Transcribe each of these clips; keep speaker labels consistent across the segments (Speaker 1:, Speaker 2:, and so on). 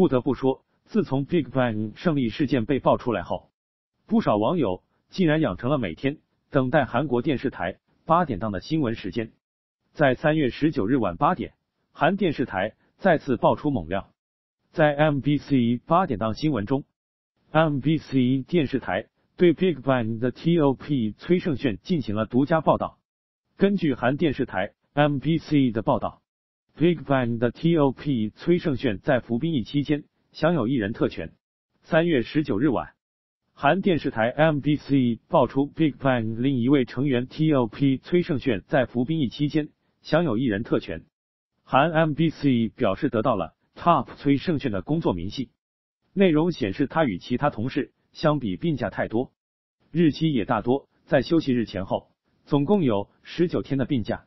Speaker 1: 不得不说，自从 Big Bang 胜利事件被爆出来后，不少网友竟然养成了每天等待韩国电视台八点档的新闻时间。在三月十九日晚八点，韩电视台再次爆出猛料，在 MBC 八点档新闻中，MBC 电视台对 Big Bang 的 TOP 崔胜炫进行了独家报道。根据韩电视台 MBC 的报道，Big Bang 的 TOP 崔胜炫在服兵役期间享有艺人特权。三月十九日晚，韩电视台 MBC 爆出 Big Bang 另一位成员 TOP 崔胜炫在服兵役期间享有艺人特权。韩 MBC 表示得到了 Top 崔胜炫的工作明细，内容显示他与其他同事相比病假太多，日期也大多在休息日前后。总共有十九天的病假。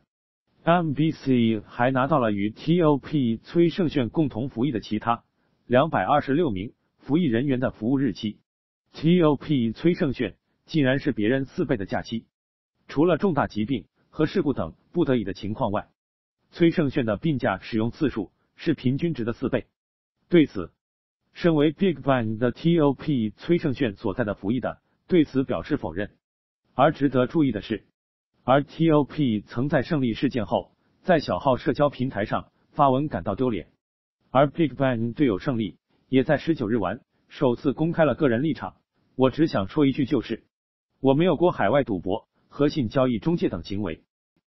Speaker 1: MBC 还拿到了与 TOP 崔胜炫共同服役的其他两百二十六名服役人员的服务日期。TOP 崔胜炫竟然是别人四倍的假期。除了重大疾病和事故等不得已的情况外，崔胜炫的病假使用次数是平均值的四倍。对此，身为 Big Bang 的 TOP 崔胜炫所在的服役的对此表示否认。而值得注意的是。而 TOP 曾在胜利事件后，在小号社交平台上发文感到丢脸，而 Big Bang 队友胜利也在十九日晚首次公开了个人立场。我只想说一句，就是我没有过海外赌博和性交易中介等行为。